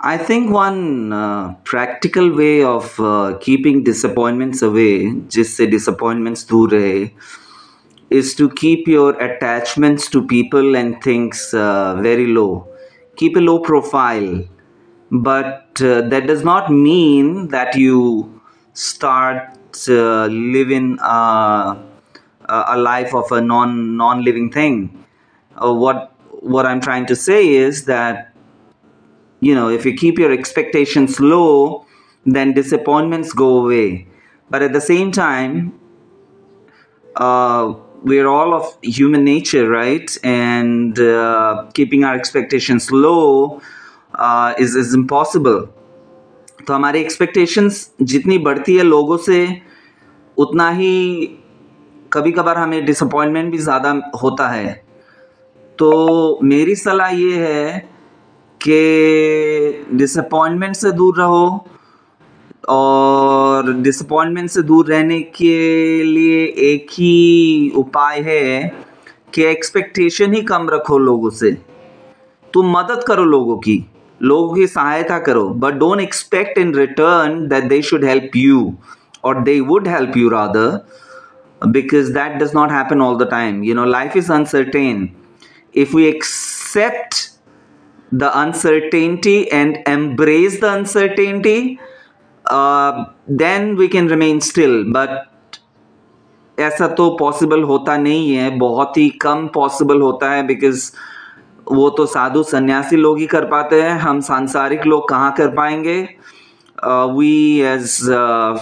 I think one uh, practical way of uh, keeping disappointments away, just say disappointments दूर रहे, is to keep your attachments to people and things uh, very low. Keep a low profile, but uh, that does not mean that you start uh, living uh, a a life of a non non living thing. Uh, what what I'm trying to say is that you know if you keep your expectations low then disappointments go away but at the same time uh, we're all of human nature right and uh, keeping our expectations low uh, is is impossible तो हमारी expectations जितनी बढ़ती है लोगों से उतना ही कभी कभार हमें डिसअपॉइंटमेंट भी ज़्यादा होता है तो मेरी सलाह ये है कि डिसअपॉइंटमेंट से दूर रहो और डिसअपॉइंटमेंट से दूर रहने के लिए एक ही उपाय है कि एक्सपेक्टेशन ही कम रखो लोगों से। तुम मदद करो लोगों की लोगों की सहायता करो but don't expect in return that they should help you और they would help you rather because that does not happen all the time you know life is uncertain if we accept the uncertainty and embrace the uncertainty, uh, then we can remain still. But ऐसा तो possible होता नहीं है बहुत ही कम possible होता है because वो तो साधु सन्यासी लोग ही कर पाते हैं हम सांसारिक लोग कहाँ कर पाएँगे we as uh,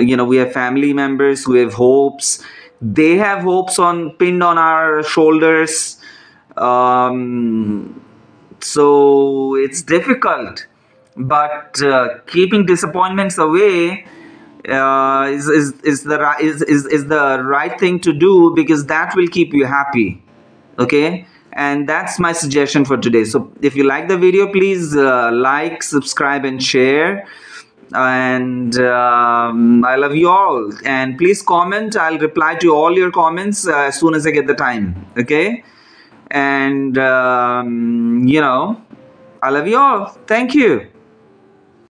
you know we have family members who have hopes they have hopes on pinned on our shoulders um, so it's difficult but uh, keeping disappointments away uh, is, is, is, the, is, is, is the right thing to do because that will keep you happy okay? And that's my suggestion for today. So if you like the video please uh, like subscribe and share. And um, I love you all. And please comment. I'll reply to all your comments uh, as soon as I get the time okay and um, you know i love you all. Thank you